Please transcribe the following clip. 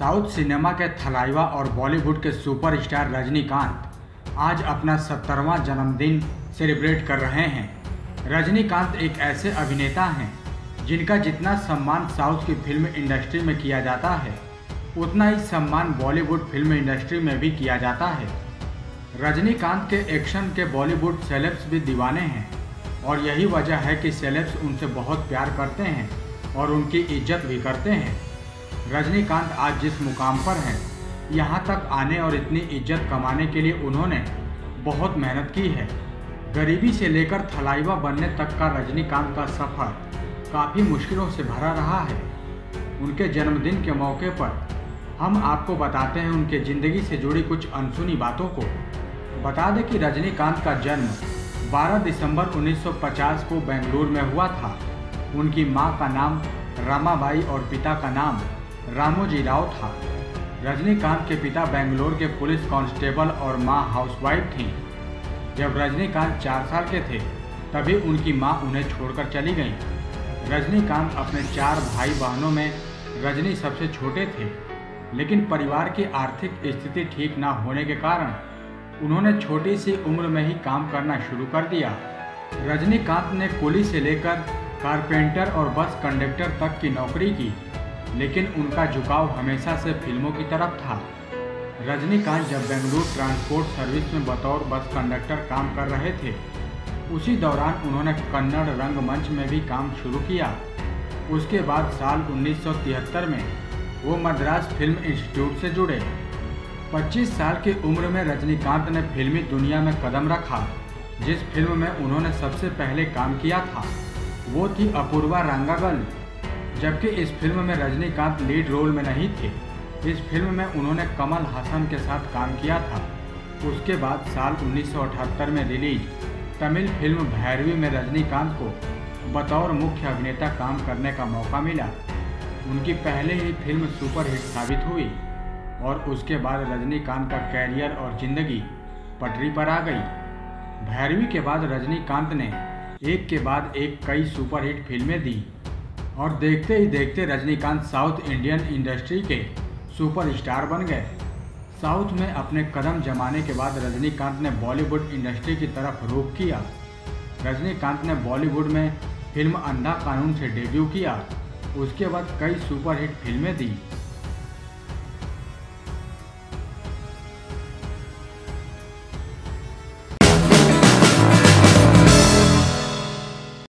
South cinema के थलाइवा और बॉलीवुड के सुपरस्टार रजनीकांत आज अपना सत्तरवां जन्मदिन सेलिब्रेट कर रहे हैं। रजनीकांत एक ऐसे अभिनेता हैं, जिनका जितना सम्मान साउथ की फ़िल्म इंडस्ट्री में किया जाता है, उतना ही सम्मान बॉलीवुड फ़िल्म इंडस्ट्री में भी किया जाता है। रजनीकांत के एक्शन के बॉलीवुड सेलेब्स भी दीवाने हैं और यही वजह है कि सेलेब्स उनसे बहुत प्यार करते हैं और उनकी इज़्ज़त भी करते हैं। रजनीकांत आज जिस मुकाम पर हैं, यहाँ तक आने और इतनी इज़्ज़त कमाने के लिए उन्होंने बहुत मेहनत की है। गरीबी से लेकर थलाइवा बनने तक का रजनीकांत का सफ़र काफ़ी मुश्किलों से भरा रहा है। उनके जन्मदिन के मौके पर हम आपको बताते हैं उनके ज़िंदगी से जुड़ी कुछ अनसुनी बातों को। बता दें कि रजनीकांत का जन्म 12 दिसंबर 1950 को बेंगलुरु में हुआ था। उनकी माँ का नाम रामाबाई और पिता का नाम रामोजी राव था। रजनीकांत के पिता बेंगलोर के पुलिस कांस्टेबल और माँ हाउसवाइफ थीं। जब रजनीकांत चार साल के थे, तभी उनकी माँ उन्हें छोड़कर चली गई। रजनीकांत अपने चार भाई बहनों में रजनी सबसे छोटे थे, लेकिन परिवार की आर्थिक स्थिति ठीक ना होने के कारण उन्होंने छोटी सी उम्र में ही काम करना शुरू कर दिया। रजनीकांत ने कुली से लेकर कारपेंटर और बस कंडक्टर तक की नौकरी की। लेकिन उनका झुकाव हमेशा से फ़िल्मों की तरफ़ था। रजनीकांत जब बेंगलुरु ट्रांसपोर्ट सर्विस में बतौर बस कंडक्टर काम कर रहे थे, उसी दौरान उन्होंने कन्नड़ रंगमंच में भी काम शुरू किया। उसके बाद साल 1973 में वो मद्रास फ़िल्म इंस्टीट्यूट से जुड़े। 25 साल की उम्र में रजनीकांत ने फिल्मी दुनिया में कदम रखा, जिस फ़िल्म में उन्होंने सबसे पहले काम किया था। वो थी अपूर्वा रंगागल। जबकि इस फ़िल्म में रजनीकांत लीड रोल में नहीं थे। इस फ़िल्म में उन्होंने कमल हसन के साथ काम किया था। उसके बाद साल 1978 में रिलीज़। तमिल फ़िल्म भैरवी में रजनीकांत को बतौर मुख्य अभिनेता काम करने का मौका मिला। उनकी पहले ही फ़िल्म सुपरहिट साबित हुई और उसके बाद रजनीकांत का कैरियर और ज़िंदगी पटरी पर आ गई। भैरवी के बाद रजनीकांत ने एक के बाद एक कई सुपरहिट फ़िल्में दी। और देखते ही देखते रजनीकांत साउथ इंडियन इंडस्ट्री के सुपरस्टार बन गए। साउथ में अपने कदम जमाने के बाद रजनीकांत ने बॉलीवुड इंडस्ट्री की तरफ़ रुख किया। रजनीकांत ने बॉलीवुड में फ़िल्म अंधा कानून से डेब्यू किया। उसके बाद कई सुपरहिट फ़िल्में दी।